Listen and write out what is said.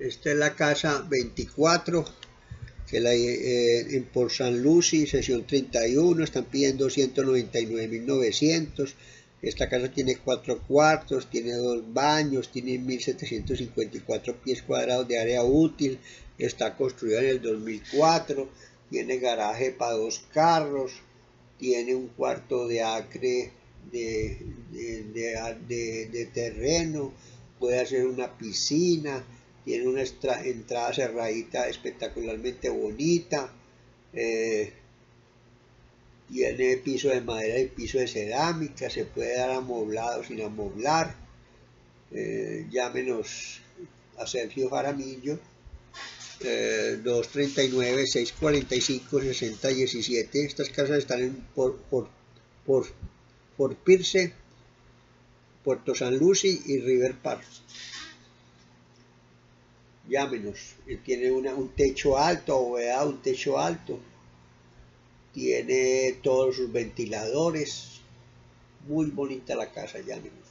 Esta es la casa 24, que la, eh, en por San Lucy, sesión 31, están pidiendo 199.900. Esta casa tiene cuatro cuartos, tiene dos baños, tiene 1.754 pies cuadrados de área útil, está construida en el 2004, tiene garaje para dos carros, tiene un cuarto de acre de, de terreno, puede hacer una piscina, tiene una entrada cerradita espectacularmente bonita, eh, tiene piso de madera y piso de cerámica, se puede dar amoblado sin amoblar, eh, llámenos a Sergio Jaramillo, 239 645 6017 estas casas están en, por, por, por, por Pirce, Puerto San Lucy y River Park llámenos. Tiene un techo alto, bóveda, un techo alto. Tiene todos sus ventiladores. Muy bonita la casa, llámenos.